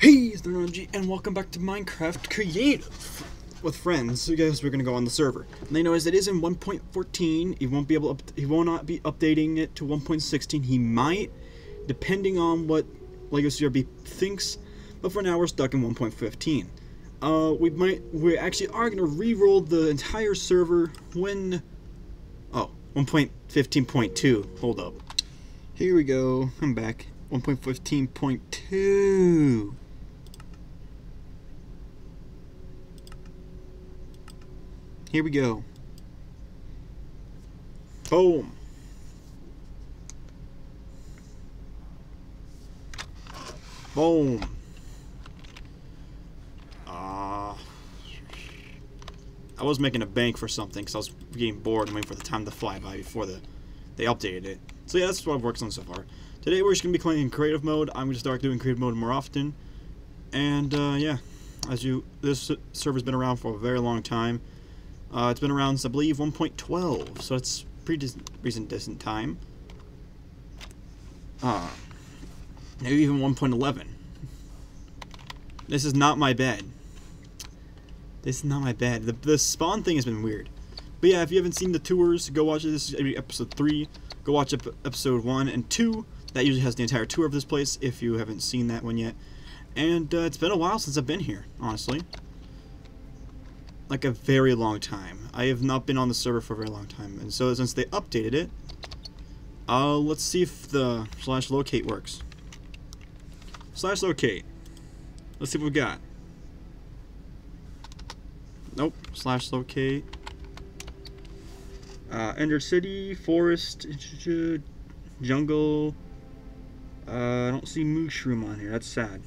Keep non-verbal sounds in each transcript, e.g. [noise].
Hey, it's the RNG, and welcome back to Minecraft Creative with friends. So, guys, we're gonna go on the server. And they know as it is in 1.14, he won't be able. To, he will not be updating it to 1.16. He might, depending on what LEGO CRB thinks. But for now, we're stuck in 1.15. Uh, we might. We actually are gonna re-roll the entire server when. Oh, 1.15.2. Hold up. Here we go. I'm back. 1.15.2. Here we go. Boom. Boom. Ah. I was making a bank for something because I was getting bored and waiting for the time to fly by before the they updated it. So yeah, that's what I've worked on so far. Today we're just going to be playing in creative mode. I'm going to start doing creative mode more often. And uh, yeah, as you, this server's been around for a very long time. Uh, it's been around I believe 1.12, so it's pretty recent distant time. Uh, maybe even 1.11. This is not my bed. This is not my bed. The, the spawn thing has been weird. But yeah, if you haven't seen the tours, go watch. This is episode 3. Go watch episode 1 and 2. That usually has the entire tour of this place, if you haven't seen that one yet. And uh, it's been a while since I've been here, honestly. Like a very long time. I have not been on the server for a very long time. And so since they updated it, uh, let's see if the slash locate works. Slash locate. Let's see what we got. Nope. Slash locate. Uh, Ender City, Forest, Jungle. Uh, I don't see mushroom on here. That's sad.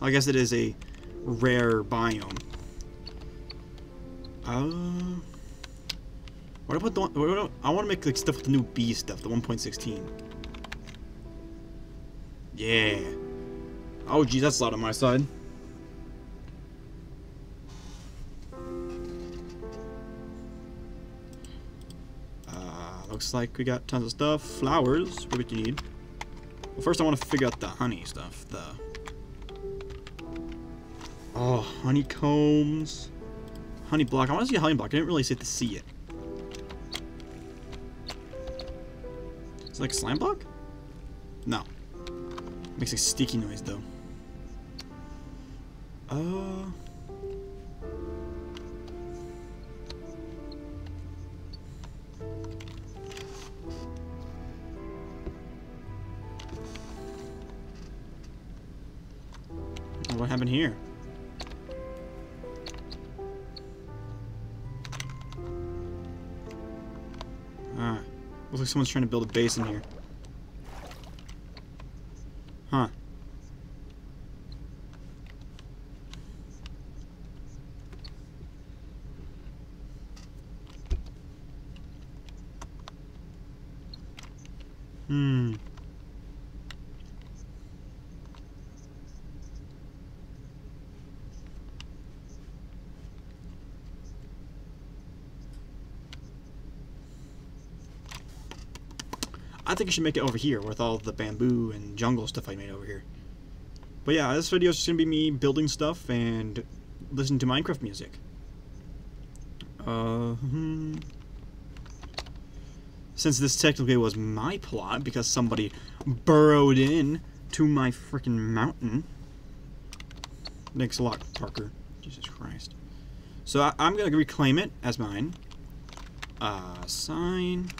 I guess it is a rare biome. Uh, what about the? What I want to make like stuff with the new bee stuff, the 1.16. Yeah. Oh, geez, that's loud on my side. Uh, looks like we got tons of stuff. Flowers. What do you need? Well, first I want to figure out the honey stuff. The oh, honeycombs, honey block. I want to see a honey block. I didn't really get to see it. It's like a slime block? No. Makes a sticky noise though. Uh. Like someone's trying to build a base in here. Huh. Hmm. I think I should make it over here with all the bamboo and jungle stuff I made over here. But yeah, this video is just going to be me building stuff and listening to Minecraft music. Uh, hmm. Since this technically was my plot because somebody burrowed in to my freaking mountain. Thanks a lot, Parker. Jesus Christ. So I, am going to reclaim it as mine. Uh, sign...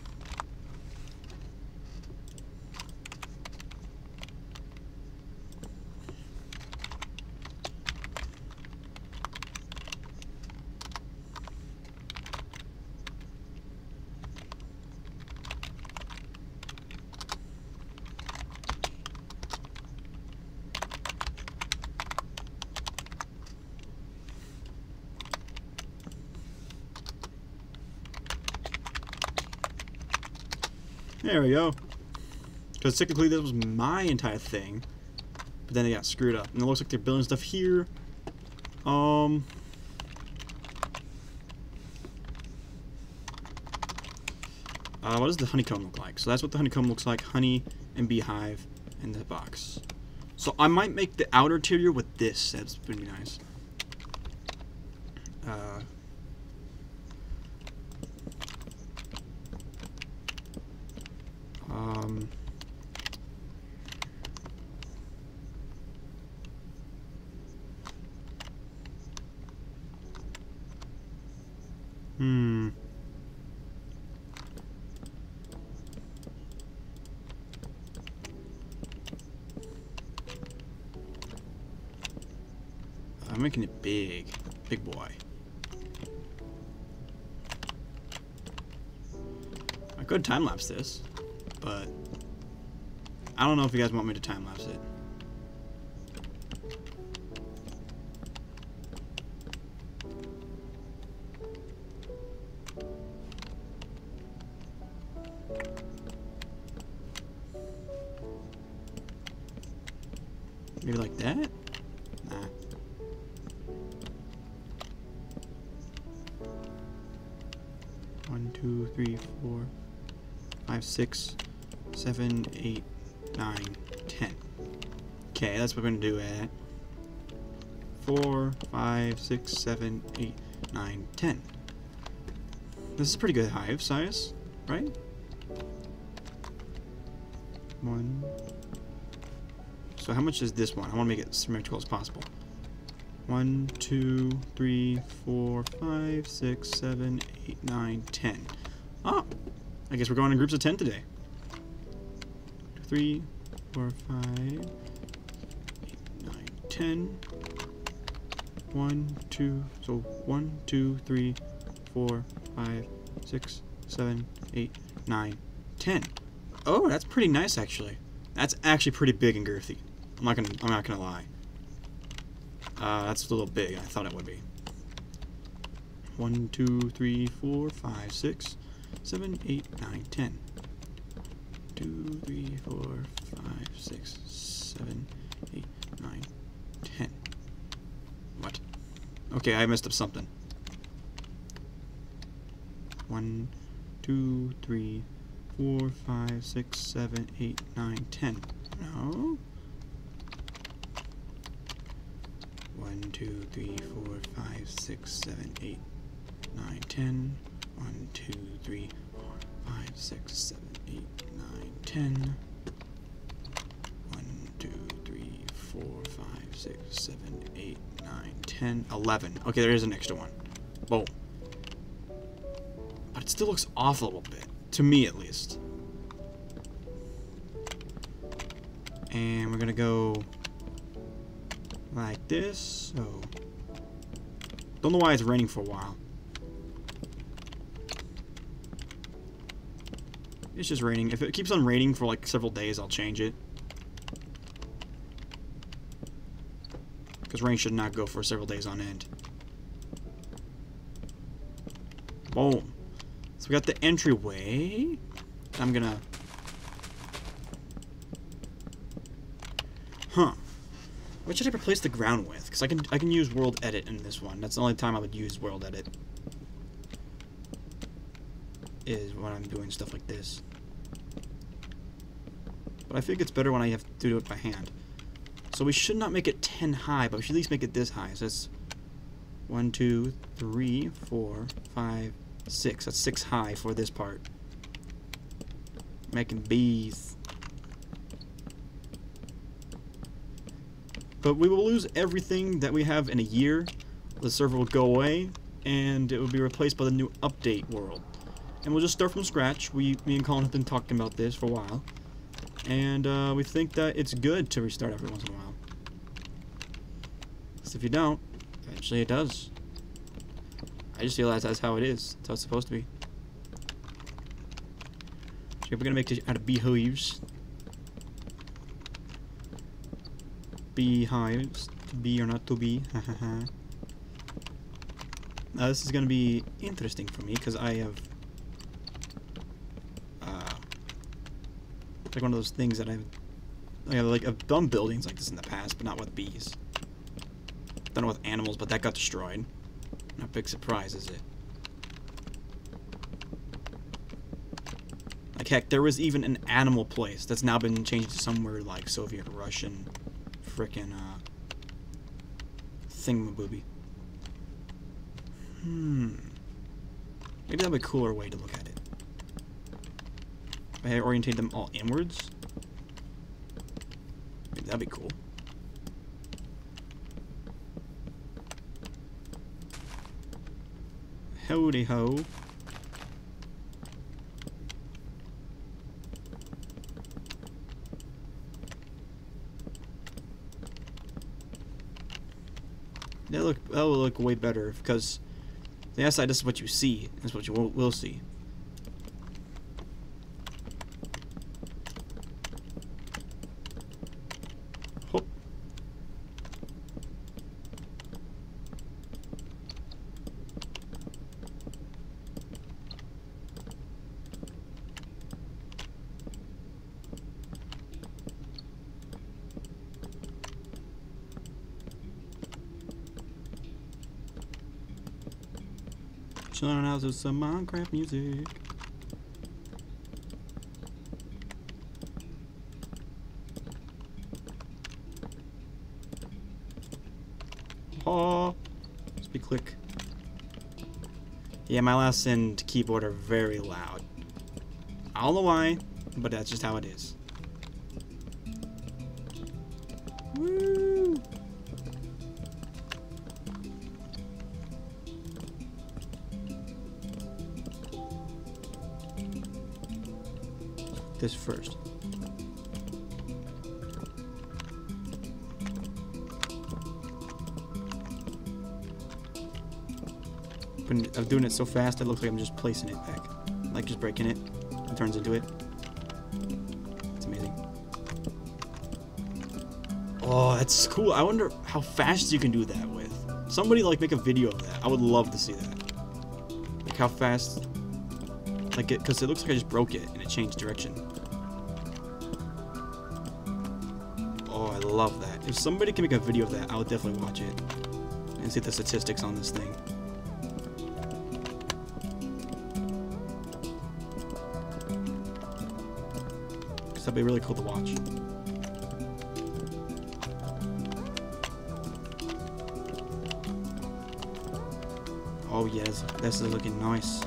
There we go. Because technically this was my entire thing. But then they got screwed up. And it looks like they're building stuff here. Um... Uh, what does the honeycomb look like? So that's what the honeycomb looks like. Honey and beehive in the box. So I might make the outer tier with this. That's gonna be nice. Uh, um, hmm. I'm making it big. Big boy. I could time lapse this, but I don't know if you guys want me to time lapse it. Six, seven, eight, nine, ten. Okay, that's what we're gonna do at four, five, six, seven, eight, nine, ten. This is a pretty good hive size, right? One. So how much is this one? I want to make it symmetrical as possible. One, two, three, four, five, six, seven, eight, nine, ten. Oh, I guess we're going in groups of ten today. Three, four, five, eight, nine, ten. One, two, so one, two, three, four, five, six, seven, eight, nine, ten. Oh, that's pretty nice actually. That's actually pretty big and girthy. I'm not gonna I'm not gonna lie. Uh, that's a little big. I thought it would be. One, two, three, four, five, six, seven, eight, nine, ten. Two, three, four, five, six, seven, eight, nine, ten. What? Okay, I messed up something. One, two, three, four, five, six, seven, eight, nine, ten. No. One, two, three, four, five, six, seven, eight, nine, ten. One, two, three, four, five, six, seven, eight, nine, ten. One, two, three, four, five, six, seven, eight, nine, ten, eleven. Okay, there is an extra one. Boom. But it still looks off a little bit. To me, at least. And we're gonna go like this. So, don't know why it's raining for a while. It's just raining. If it keeps on raining for like several days, I'll change it. Because rain should not go for several days on end. Boom. So we got the entryway. I'm gonna... Huh. What should I replace the ground with? Because I can I can use World Edit in this one. That's the only time I would use World Edit. Is when I'm doing stuff like this. But I think it's better when I have to do it by hand. So we should not make it 10 high, but we should at least make it this high. So it's 1, 2, 3, 4, 5, 6. That's 6 high for this part. Making bees. But we will lose everything that we have in a year. The server will go away, and it will be replaced by the new update world. And we'll just start from scratch. We, me and Colin have been talking about this for a while. And uh, we think that it's good to restart every once in a while. Because if you don't, eventually it does. I just realized that's how it is. That's how it's supposed to be. So we're gonna make this out of beehives. Beehives. To be or not to be. now this is gonna be interesting for me because I have uh, like one of those things that I've have like I've done buildings like this in the past, but not with bees. Done it with animals, but that got destroyed. Not a big surprise, is it? Like heck, there was even an animal place that's now been changed to somewhere like Soviet Russian frickin' uh, thingamabooby. Hmm. Maybe that'd be a cooler way to look at it. I orientate them all inwards. That'd be cool. Howdy ho. That look that will look way better because the outside is what you see. Is what you will see. Hop. Chilling out to some Minecraft music. Oh, speed click. Yeah, my last and keyboard are very loud. I don't know why, but that's just how it is. This first. I'm doing it so fast, it looks like I'm just placing it back. Like just breaking it. It turns into it. It's amazing. Oh, that's cool. I wonder how fast you can do that with. Somebody like make a video of that. I would love to see that. Like how fast. Like it, because it looks like I just broke it and it changed direction. Love that. If somebody can make a video of that, I would definitely watch it and see the statistics on this thing. Cause that'd be really cool to watch. Oh yes, this is looking nice.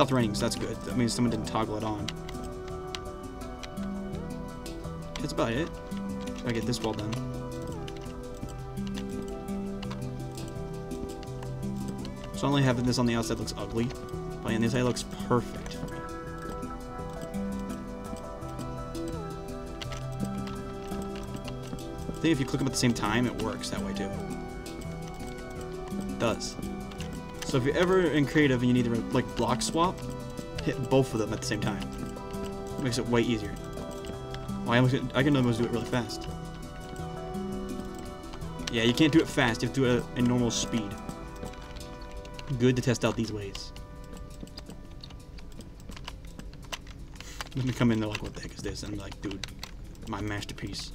It raining, so that's good. That means someone didn't toggle it on. About it. I get this wall done. So only having this on the outside looks ugly, but on the inside looks perfect. I think if you click them at the same time, it works that way too. It does. So if you're ever in creative and you need to like block swap, hit both of them at the same time. Makes it way easier. I, almost, I can almost do it really fast. Yeah, you can't do it fast. You have to do it at a normal speed. Good to test out these ways. I'm gonna come in there like, what the heck is this? And I'm like, dude, my masterpiece.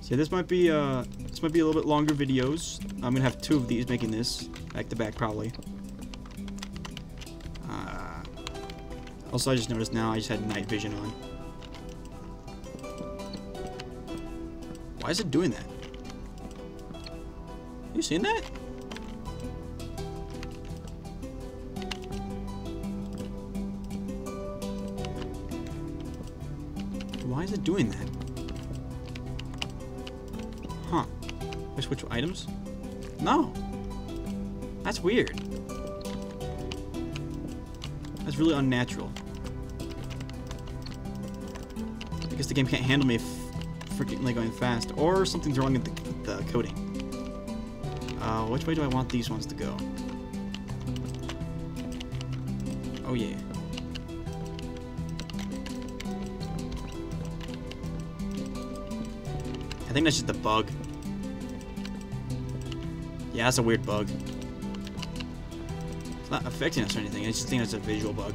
So this might be uh this might be a little bit longer videos. I'm gonna have two of these making this back to back probably. Also, I just noticed now I just had night vision on. Why is it doing that? You seen that? Why is it doing that? Huh. I switch items? No. That's weird. That's really unnatural. Game can't handle me freaking going fast, or something's wrong with the, the coding. Uh, which way do I want these ones to go? Oh yeah. I think that's just a bug. Yeah, that's a weird bug. It's not affecting us or anything, I just think it's a visual bug.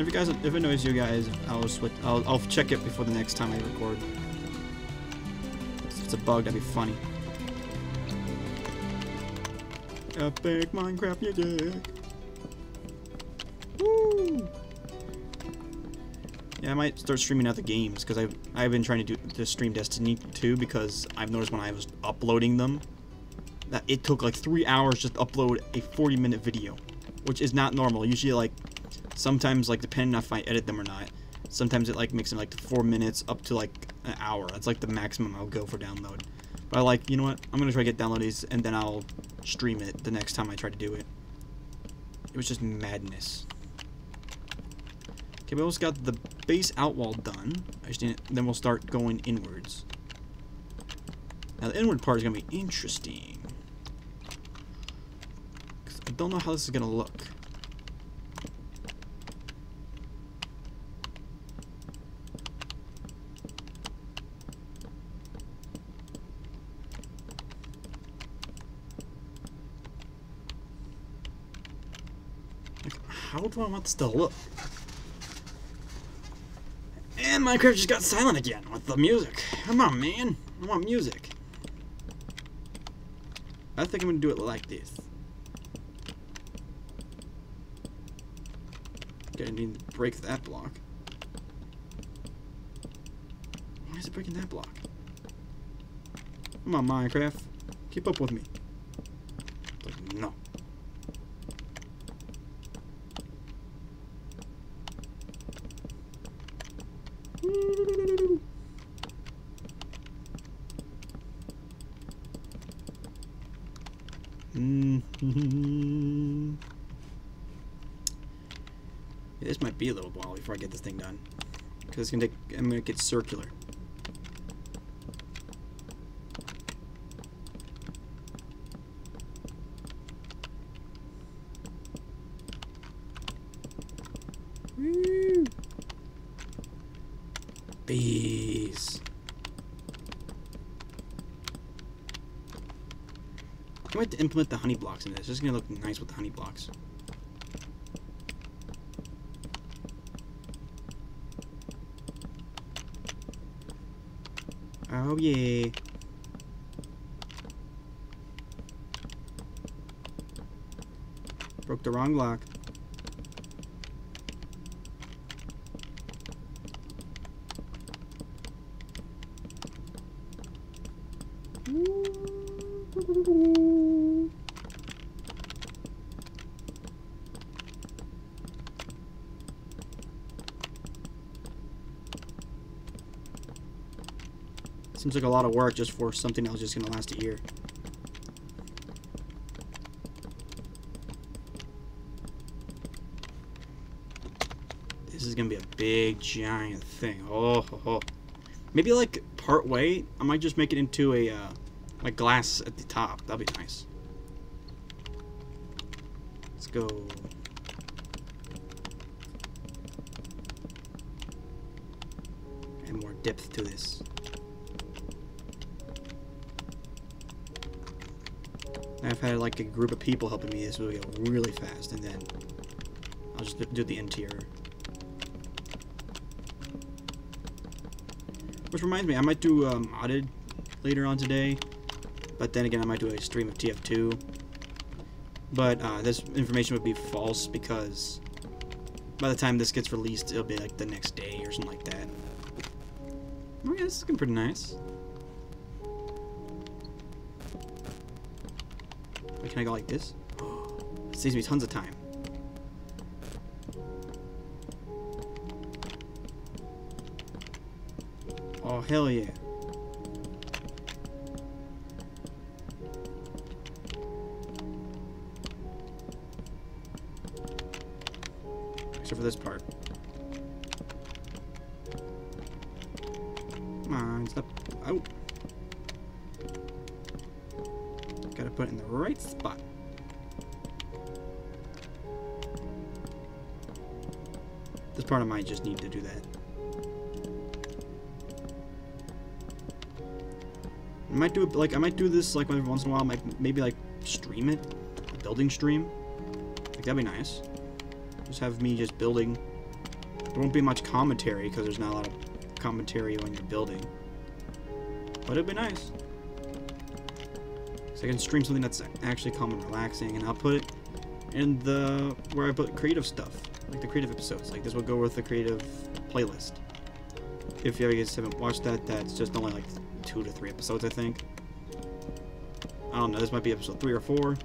If you guys, if it annoys you guys, I'll switch. I'll, I'll check it before the next time I record. If it's a bug, that'd be funny. Epic Minecraft music. Woo! Yeah, I might start streaming other games because I've I've been trying to do to stream Destiny 2 because I've noticed when I was uploading them that it took like three hours just to upload a 40 minute video, which is not normal. Usually like sometimes like depending if I edit them or not, sometimes it like makes them like four minutes up to like an hour. That's like the maximum I'll go for download. But I like, you know what? I'm gonna try to get download these and then I'll stream it the next time I try to do it. It was just madness. Okay, we almost got the base outwall done. I just need, then we'll start going inwards. Now the inward part is gonna be interesting. I don't know how this is gonna look. Like, how do I want this to look? And Minecraft just got silent again with the music. Come on, man. I want music. I think I'm gonna do it like this. Gonna need to break that block. Why is it breaking that block? Come on, Minecraft. Keep up with me. Like, no. Mm. Yeah, this might be a little while before I get this thing done. Because it's gonna take, I'm gonna it circular. Woo! Bees. I might implement the honey blocks in this. This is gonna look nice with the honey blocks. Oh yeah. Broke the wrong block. Like a lot of work just for something that was just gonna last a year. This is gonna be a big giant thing. Oh. maybe like part way, I might just make it into a uh, like glass at the top. That'd be nice. Let's go. And more depth to this. I've had like a group of people helping me. This will go really fast, and then I'll just do the interior. Which reminds me, I might do um, modded later on today. But then again, I might do a stream of TF2. But uh, this information would be false because by the time this gets released, it'll be like the next day or something like that. Oh yeah, this is looking pretty nice. Can I go like this? It saves me tons of time. Oh, hell yeah. This part I might just need to do that. I might do it like I might do this like every once in a while. Like maybe like stream it, a building stream. Like that'd be nice. Just have me just building. There won't be much commentary because there's not a lot of commentary when you're building. But it'd be nice. So I can stream something that's actually calm and relaxing, and I'll put it in the where I put creative stuff, like the creative episodes. Like this will go with the creative playlist. If you guys haven't watched that, that's just only like two to three episodes, I think. I don't know. This might be episode three or four.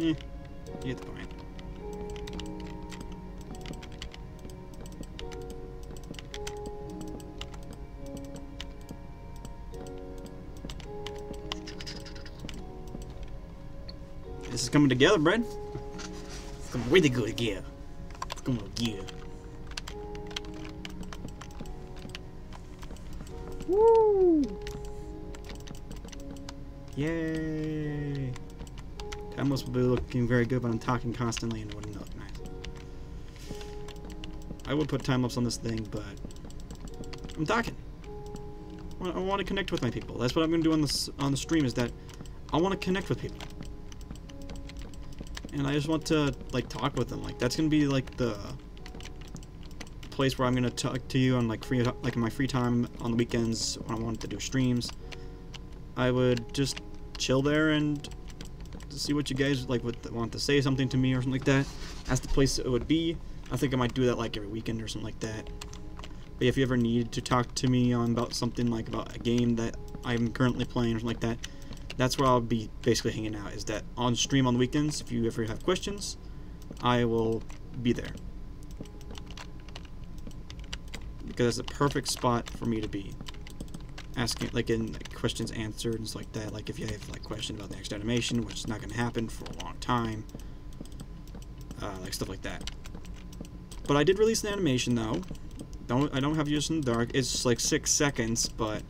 Eh, you get the point. This is coming together, Brad. It's coming really good together. It's on, together. Woo! Yay! Time must be looking very good, but I'm talking constantly and it wouldn't look nice. I would put time lapse on this thing, but I'm talking. I want to connect with my people. That's what I'm going to do on this on the stream. Is that I want to connect with people, and I just want to like talk with them. Like that's to be like the place where I'm to talk to you on like free like in my free time on the weekends when I wanted to do streams. I would just chill there and see what you guys like would want to say something to me or something like that. That's the place it would be. I think I might do that like every weekend or something like that. But if you ever need to talk to me on about something like about a game that I'm currently playing or something like that, that's where I'll be basically hanging out. Is that on stream on the weekends? If you ever have questions, I will be there because it's a perfect spot for me to be asking like in like, questions answered and stuff like that like if you have like questions about the next animation which is not going to happen for a long time uh, like stuff like that but I did release an animation though don't I don't have use in the dark it's like six seconds but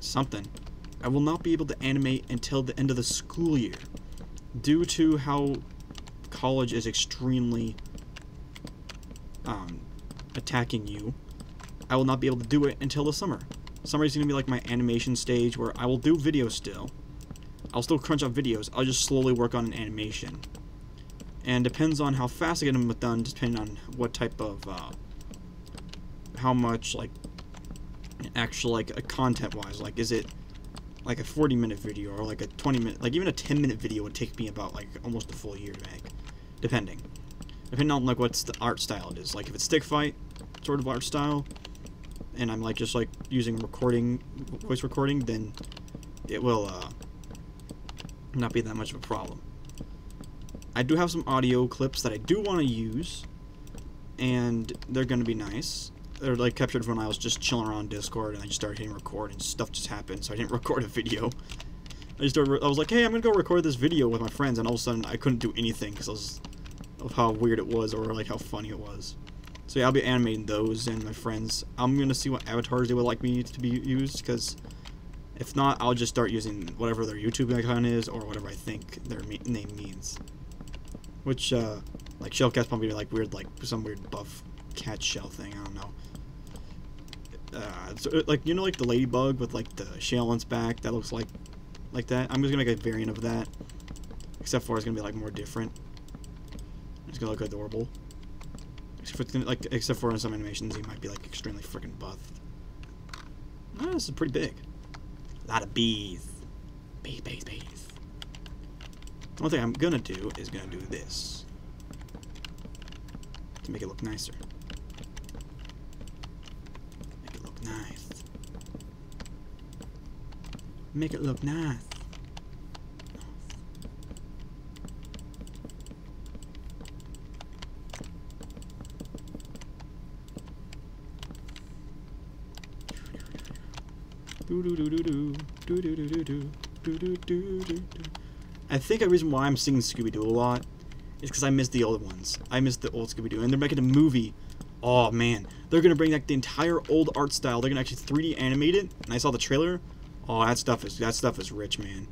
something I will not be able to animate until the end of the school year due to how college is extremely um, attacking you I will not be able to do it until the summer Summer is going to be like my animation stage where I will do videos still. I'll still crunch up videos. I'll just slowly work on an animation. And depends on how fast I get them done, depending on what type of, uh, how much, like, actual, like, uh, content-wise. Like, is it, like, a 40-minute video or, like, a 20-minute, like, even a 10-minute video would take me about, like, almost a full year to make. Depending. Depending on, like, what's the art style it is. Like, if it's stick fight sort of art style, and I'm like just like using recording voice recording then it will uh, not be that much of a problem I do have some audio clips that I do want to use and they're gonna be nice they're like captured when I was just chilling around Discord and I just started hitting record and stuff just happened so I didn't [laughs] record a video I just started, I was like hey I'm gonna go record this video with my friends and all of a sudden I couldn't do anything because of how weird it was or like how funny it was so yeah, I'll be animating those and my friends. I'm gonna see what avatars they would like me to be used, because if not, I'll just start using whatever their YouTube icon is or whatever I think their me name means. Which, uh, like Shellcat's probably like weird, like some weird buff cat shell thing. I don't know. Uh, so, like you know, like the ladybug with like the shell on its back that looks like like that. I'm just gonna make a variant of that, except for it's gonna be like more different. It's gonna look adorable. Except for, like, except for in some animations, he might be like extremely freaking buffed. Oh, this is pretty big. A lot of bees. Bees, bees, bees. One thing I'm gonna do is gonna do this to make it look nicer. Make it look nice. Make it look nice. I think the reason why I'm singing Scooby-Doo a lot is because I miss the old ones. I miss the old Scooby-Doo. And they're making a movie. Oh, man. They're to bring back the entire old art style. They're to actually 3D animate it. And I saw the trailer. Oh, that stuff is that stuff is rich, man.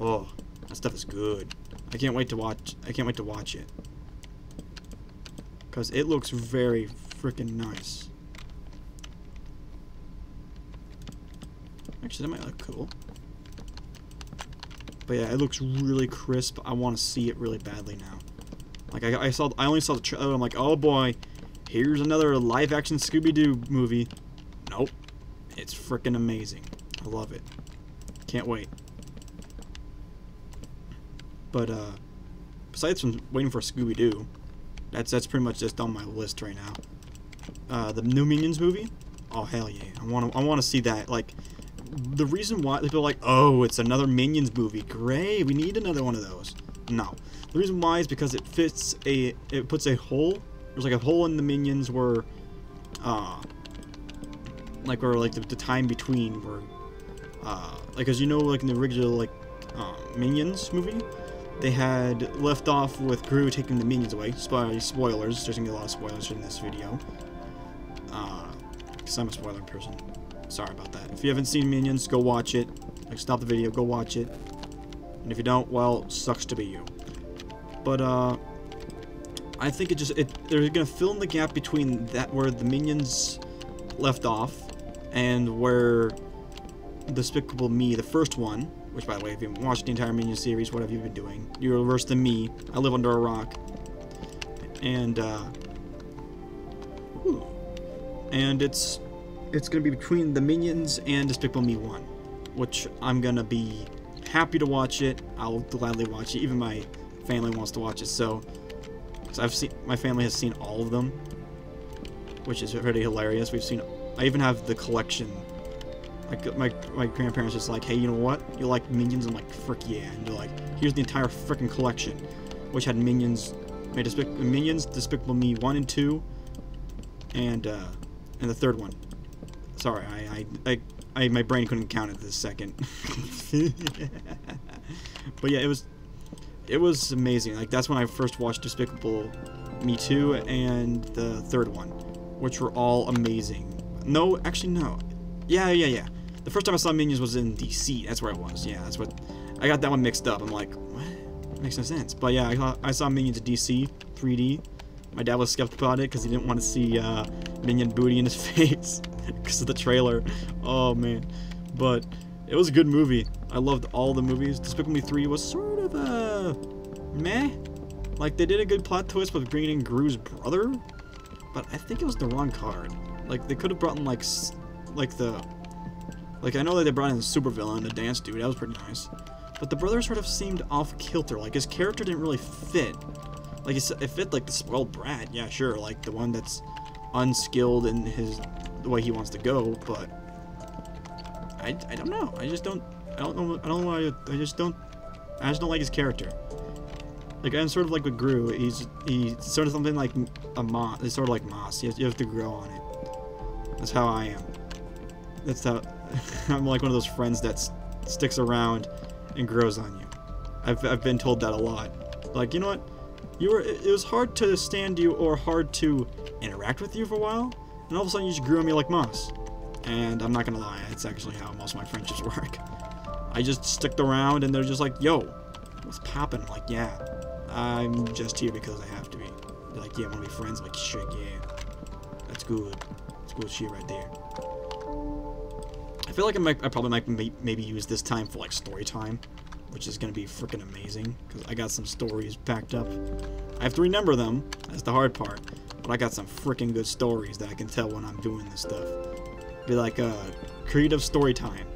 Oh, that stuff is good. I can't wait to watch. I can't wait to watch it. Because it looks very freaking nice. Actually, that might look cool. But yeah, it looks really crisp. I want to see it really badly now. Like I, I saw, I only saw the trailer. I'm like, oh boy, here's another live-action Scooby-Doo movie. Nope, it's freaking amazing. I love it. Can't wait. But uh, besides from waiting for Scooby Doo, that's that's pretty much just on my list right now. Uh, the new Minions movie. Oh hell yeah! I want to I want to see that. Like the reason why people are like, oh, it's another Minions movie. Great, we need another one of those. No, the reason why is because it fits a it puts a hole. There's like a hole in the Minions where, uh, like where like the, the time between where, uh, like as you know, like in the original like uh, Minions movie, they had left off with Gru taking the minions away. Spoil spoilers. There's gonna be a lot of spoilers in this video. Uh, cause I'm a spoiler person. Sorry about that. If you haven't seen Minions, go watch it. Like, stop the video, go watch it. And if you don't, well, sucks to be you. But, uh, I think it just, it, they're gonna fill in the gap between that, where the Minions left off, and where Despicable Me, the first one, which by the way, if you haven't watched the entire Minions series, what have you been doing? You're worse than me. I live under a rock. And, uh, and it's it's gonna be between the Minions and Despicable Me 1, which I'm gonna be happy to watch it. I'll gladly watch it. Even my family wants to watch it, so because I've seen my family has seen all of them, which is pretty hilarious. We've seen. I even have the collection. Like my my grandparents just like, hey, you know what? You like Minions? I'm like, frick yeah! And they're like, here's the entire freaking collection, which had Minions, made Despic- Minions, Despicable Me one and two, and uh, and the third one. Sorry, I, I, I, I my brain couldn't count it this second. [laughs] but yeah, it was, it was amazing. Like that's when I first watched Despicable Me 2 and the third one, which were all amazing. No, actually no. Yeah, yeah, yeah. The first time I saw Minions was in DC. That's where I was. Yeah, that's what. I got that one mixed up. I'm like, what? Makes no sense. But yeah, I, saw, I saw Minions DC 3D. My dad was skeptical about it because he didn't want to see uh, Minion booty in his [laughs] face because of the trailer. Oh man, but it was a good movie. I loved all the movies. Despicable Me 3 was meh. Like they did a good plot twist with bringing in Gru's brother, but I think it was the wrong card. Like they could have brought in like like the like I know that they brought in the supervillain, the dance dude. That was pretty nice. But the brother sort of seemed off kilter. Like his character didn't really fit. Like it fit like the spoiled brat. Yeah, sure. Like the one that's unskilled in his the way he wants to go. But I, I don't know. I just don't. I don't know. I don't know. Why I just don't. I just don't like his character. Like I'm sort of like with Gru. He's he's sort of something like a moss. It's sort of like moss. You have, you have to grow on it. That's how I am. That's how [laughs] I'm like one of those friends that sticks around and grows on you. I've I've been told that a lot. Like you know what? You were it was hard to stand you or hard to interact with you for a while, and all of a sudden you just grew on me like moss. And I'm not gonna lie, it's actually how most of my friendships [laughs] work. I just sticked around and they're just like, yo, what's poppin'? Like, yeah, I'm just here because I have to be. They're like, yeah, I wanna be friends? I'm like, shit, yeah. That's good. That's good shit right there. I feel like I, might, I probably might maybe use this time for like story time, which is gonna be freaking amazing because I got some stories packed up. I have to remember them. That's the hard part. But I got some freaking good stories that I can tell when I'm doing this stuff. Be like a creative story time.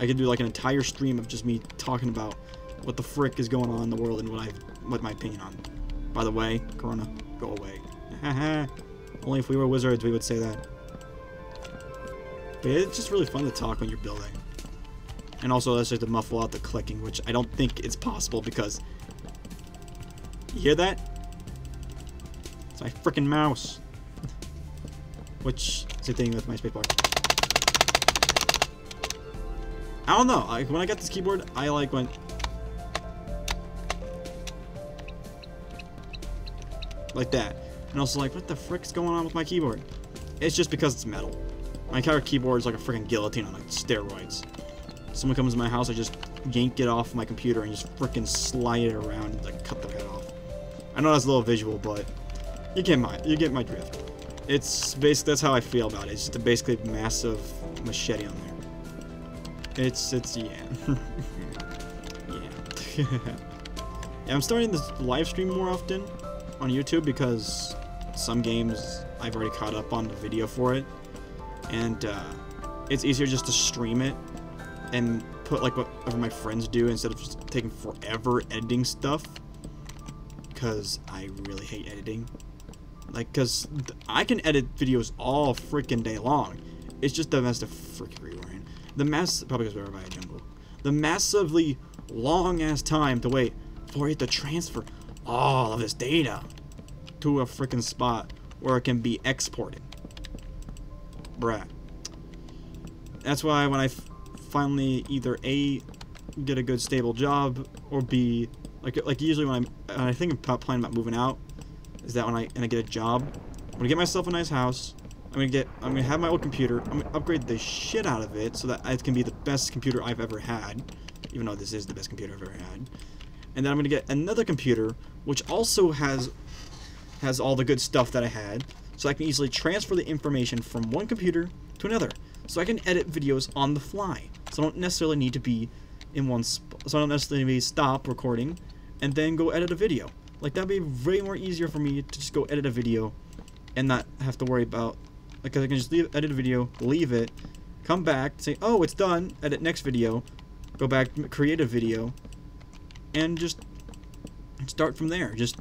I could do like an entire stream of just me talking about what the frick is going on in the world and what I what my opinion on. By the way, Corona, go away. [laughs] Only if we were wizards we would say that. But it's just really fun to talk when you're building. And also that's just to muffle out the clicking, which I don't think is possible because you hear that? It's my freaking mouse. Which same thing with my spacebar. I don't know. Like when I got this keyboard, I like went like that, and also like, what the frick's going on with my keyboard? It's just because it's metal. My entire keyboard is like a freaking guillotine on like steroids. Someone comes to my house, I just yank it off my computer and just freaking slide it around and like cut the head off. I know that's a little visual, but you get my you get my drift. It's basically that's how I feel about it. It's just a basically massive machete on there. It's it's yeah. [laughs] yeah. [laughs] yeah, I'm starting this live stream more often on YouTube because some games I've already caught up on the video for it. And uh, it's easier just to stream it and put like whatever my friends do instead of just taking forever editing stuff. Because I really hate editing. Like, because I can edit videos all freaking day long. It's just the mess of freaking rewriting. The mass, probably because we're by a jungle. The massively long ass time to wait for it to transfer all of this data to a freaking spot where it can be exported. Bruh. That's why when I finally either A, get a good stable job, or B, like like usually when I'm, when I think about planning about moving out, is that when I, and I get a job, I'm gonna get myself a nice house, I'm gonna get, I'm gonna have my old computer, I'm gonna upgrade the shit out of it so that it can be the best computer I've ever had, even though this is the best computer I've ever had. And then I'm gonna get another computer, which also has, has all the good stuff that I had, so I can easily transfer the information from one computer to another. So I can edit videos on the fly. So I don't necessarily need to be in one spot. So I don't necessarily need to stop recording and then go edit a video. Like that'd be way more easier for me to just go edit a video and not have to worry about like I can just leave edit a video, leave it, come back, say, oh it's done, edit next video, go back, create a video, and just start from there. Just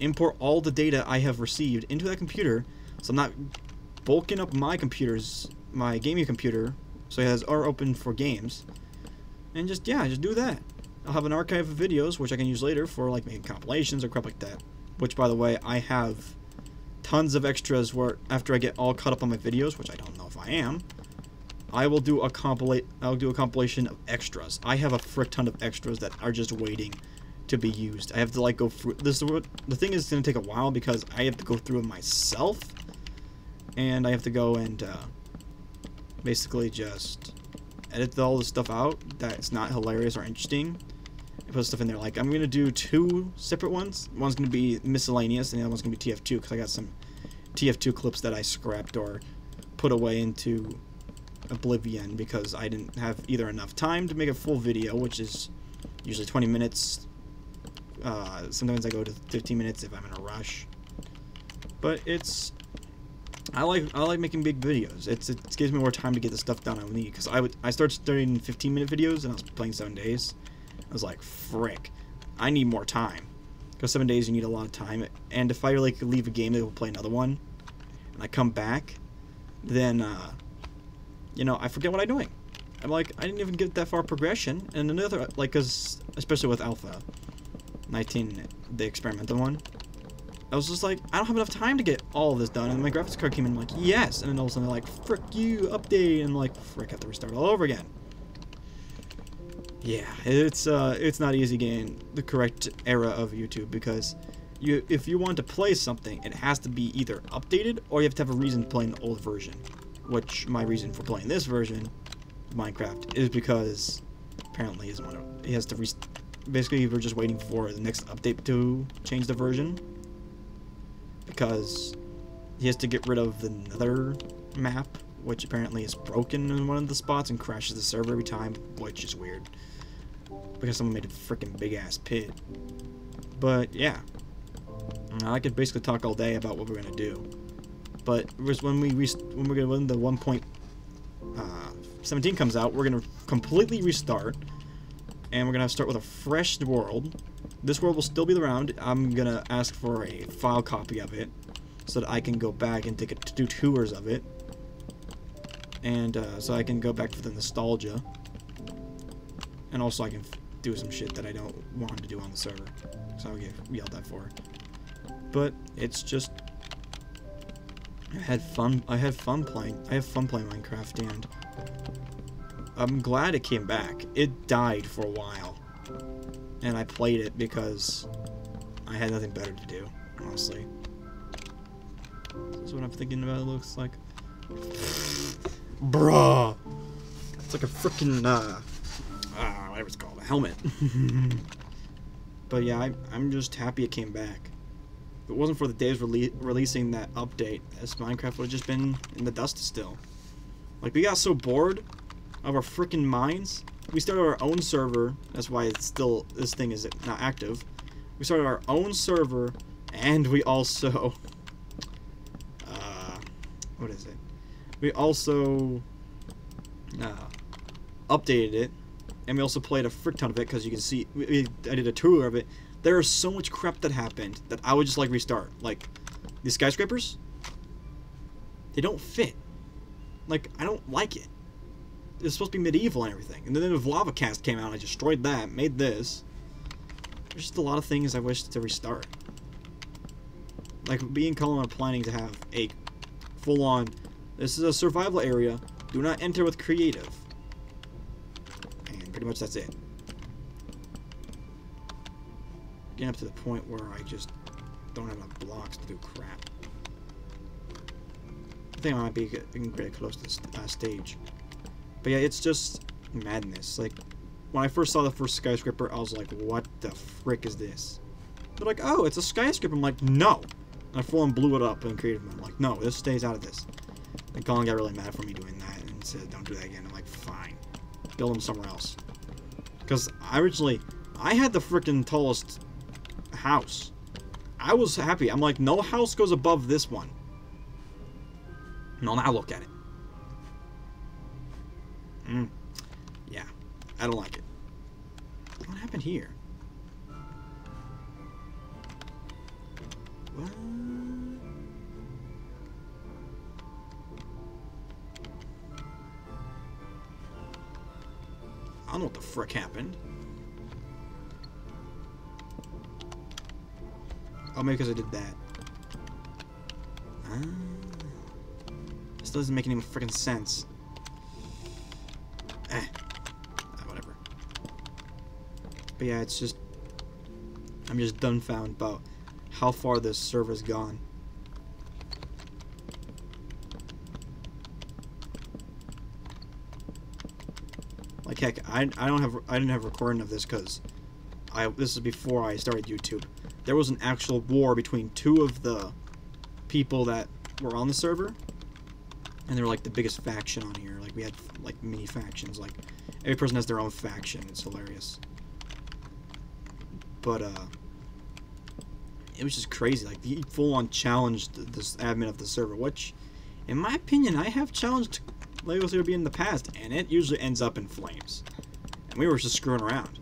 import all the data I have received into that computer so I'm not bulking up my computer's, my gaming computer, so it has R open for games. And just, yeah, just do that. I'll have an archive of videos, which I can use later for, like, making compilations or crap like that. Which, by the way, I have tons of extras where, after I get all caught up on my videos, which I don't know if I am, I will do a compilate. I'll do a compilation of extras. I have a frick ton of extras that are just waiting to be used. I have to like go through this. The thing is, going to take a while because I have to go through it myself and I have to go and uh, basically just edit all the stuff out that's not hilarious or interesting. I put stuff in there like I'm gonna do two separate ones. One's gonna be miscellaneous, and the other one's gonna be TF2 because I got some TF2 clips that I scrapped or put away into Oblivion because I didn't have either enough time to make a full video, which is usually 20 minutes. Uh, sometimes I go to 15 minutes if I'm in a rush. But it's I like I like making big videos. It's it gives me more time to get the stuff done I need. Because I would I started starting 15 minute videos and I was playing seven days. I was like, frick, I need more time. Because seven days you need a lot of time. And if I like leave a game, they will play another one, and I come back, then uh, you know I forget what I'm doing. I'm like I didn't even get that far progression. And another like because especially with Alpha 19, the experimental one. I was just like, I don't have enough time to get all of this done. And my graphics card came in like, yes. And then all of a sudden like, frick you, update. And like, frick, I have to restart all over again. Yeah, it's uh, it's not easy getting the correct era of YouTube because you, if you want to play something, it has to be either updated or you have to have a reason to playing the old version. Which my reason for playing this version Minecraft is because apparently it has to basically we're just waiting for the next update to change the version because he has to get rid of the nether map, which apparently is broken in one of the spots and crashes the server every time, which is weird. Because someone made a freaking big ass pit. But yeah. I could basically talk all day about what we're gonna do. But when we when we're gonna when the 1.17 uh, comes out, we're gonna completely restart, and we're gonna start with a fresh world this world will still be around. I'm gonna ask for a file copy of it so that I can go back and take a, do tours of it. And uh, so I can go back for the nostalgia. And also I can do some shit that I don't want to do on the server. So I'll get yelled at for. But it's just I had fun I had fun playing I have fun playing Minecraft and I'm glad it came back. It died for a while and I played it because I had nothing better to do, honestly. This is what I'm thinking about it looks like. Bruh! It's like a freaking, uh, uh, whatever it's called, a helmet. [laughs] but yeah, I, I'm just happy it came back. If it wasn't for the days rele releasing that update, this Minecraft would have just been in the dust still. Like, we got so bored of our freaking mines. we started our own server. That's why it's still this thing is not active. We started our own server, and we also, [laughs] uh, what is it? We also uh, updated it, and we also played a frick ton of it because you can see we, we, I did a tour of it. There is so much crap that happened that I would just like restart. Like these skyscrapers, they don't fit. Like I don't like it. It's supposed to be medieval and everything, and then the lava cast came out. I destroyed that, made this. There's just a lot of things I wish to restart. Like me and Cullen are planning to have a full-on. This is a survival area. Do not enter with creative. And pretty much that's it. Getting up to the point where I just don't have enough blocks to do crap. I think I might be getting pretty close to this uh, stage. But yeah, it's just madness. Like, when I first saw the first skyscraper, I was like, what the frick is this? They're like, oh, it's a skyscraper. I'm like, no. And I full on blew it up in creative mode. I'm like, no, this stays out of this. And Colin got really mad for me doing that and said, don't do that again. I'm like, fine. Build them somewhere else. Because I originally, I had the freaking tallest house. I was happy. I'm like, no house goes above this one. No, now look at it. Mm. Yeah. I don't like it. What happened here? I don't know what the frick happened. Oh, maybe because I did that. Ah. This doesn't make any freaking sense. Eh. Ah, whatever. But yeah, it's just... I'm just dumbfounded about how far this server's gone. Like heck, I, I don't have I didn't have recording of this because I this is before I started YouTube. There was an actual war between two of the people that were on the server, and they were like the biggest faction on here. Like we had like mini factions. Like every person has their own faction. It's hilarious. But uh, it was just crazy. Like he full on challenged this admin of the server, which, in my opinion, I have challenged Lego Serbian in the past, and it usually ends up in flames. And we were just screwing around.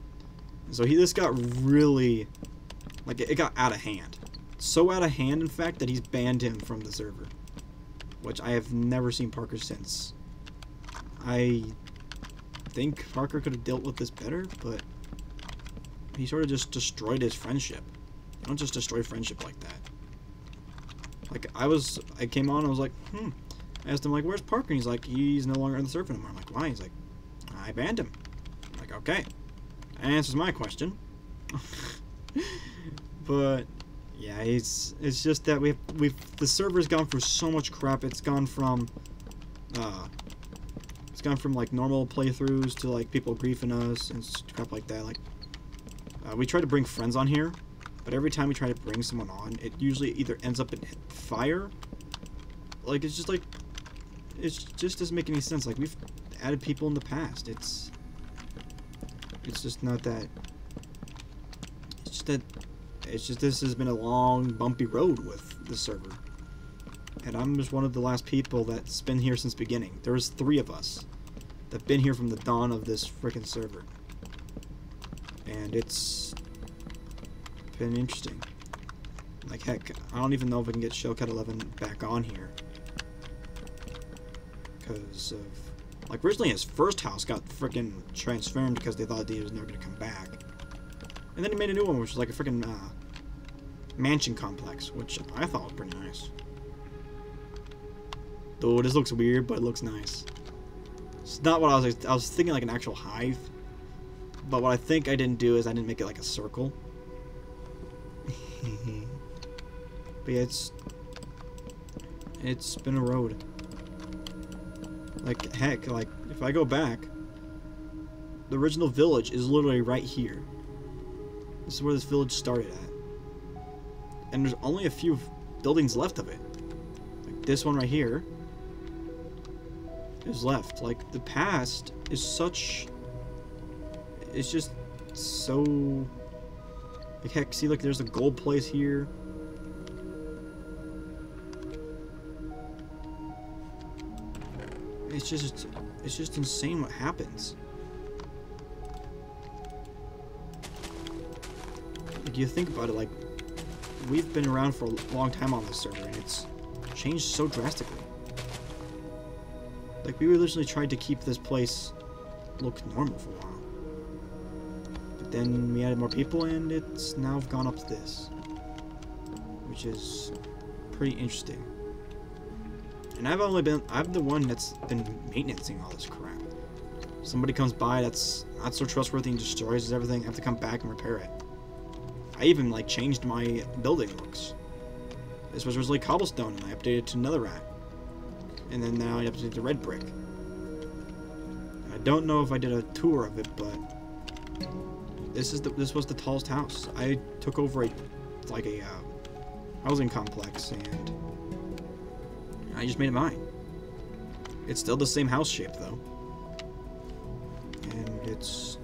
So he this got really, like it got out of hand. So out of hand, in fact, that he's banned him from the server. Which I have never seen Parker since. I think Parker could have dealt with this better, but he sort of just destroyed his friendship. You don't just destroy friendship like that. Like, I was, I came on, I was like, hmm. I asked him, like, where's Parker? And he's like, he's no longer in the server anymore. I'm like, why? He's like, I banned him. I'm like, okay. That answers my question. [laughs] but, yeah, it's, it's just that we've, we've, the server's gone through so much crap. It's gone from, uh, it's gone from, like, normal playthroughs to, like, people griefing us and crap like that. Like, uh, we try to bring friends on here, but every time we try to bring someone on, it usually either ends up in fire. Like, it's just like, it just doesn't make any sense. Like, we've added people in the past. It's, it's just not that, it's just that, it's just this has been a long, bumpy road with the server. And I'm just one of the last people that's been here since beginning. There's three of us that have been here from the dawn of this freaking server. And it's been interesting. Like, heck, I don't even know if I can get Shellcat 11 back on here. Because of... Like, originally his first house got freaking transformed because they thought he was never going to come back. And then he made a new one, which was like a freaking uh, mansion complex, which I thought was pretty nice. Though this looks weird, but it looks nice. It's not what I was... I was thinking like an actual hive. But what I think I didn't do is I didn't make it like a circle. [laughs] but yeah, it's it's been a road. Like heck, like if I go back, the original village is literally right here. This is where this village started at. And there's only a few buildings left of it. Like this one right here is left. Like the past is such it's just so like heck see like there's a gold place here it's just it's just insane what happens. Like you think about it, like we've been around for a long time on this server, and it's changed so drastically. Like we originally tried to keep this place look normal for a while, but then we added more people, and it's now gone up to this, which is pretty interesting. And I've only been, I'm the one that's been maintaining all this crap. Somebody comes by that's not so trustworthy and destroys everything, I have to come back and repair it. I even, like, changed my building looks. This was originally cobblestone, and I updated it to netherrack. And then now I updated to red brick. And I don't know if I did a tour of it, but this is the this was the tallest house. I took over a like a uh, housing complex, and I just made it mine. It's still the same house shape, though. And it's...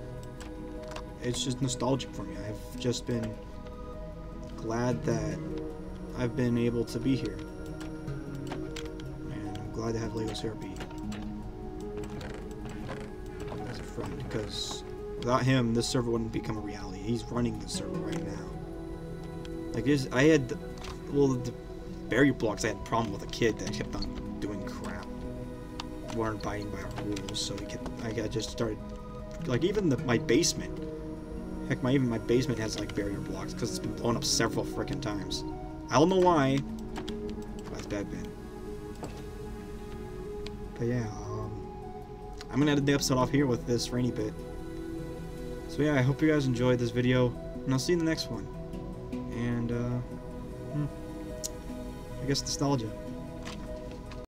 It's just nostalgic for me. I've just been glad that I've been able to be here. And I'm glad to have Lego Therapy as a friend, because without him, this server wouldn't become a reality. He's running the server right now. Like, his, I had... Well, the barrier blocks, I had a problem with a kid that kept on doing crap. weren't abiding by our rules, so kept, I just started, like even the, my basement, heck, my even my basement has like barrier blocks because it's been blown up several freaking times. I don't know why, it's bad been. But yeah, um, I'm gonna end the episode off here with this rainy bit. So yeah, I hope you guys enjoyed this video, and I'll see you in the next one. And, uh, hmm. I guess nostalgia.